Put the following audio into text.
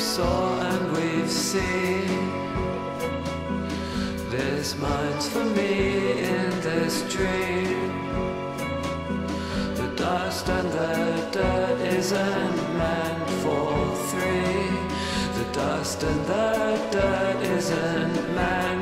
we saw and we've seen. There's minds for me in this dream. The dust and the dirt isn't meant for three. The dust and the dirt isn't meant